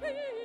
peace.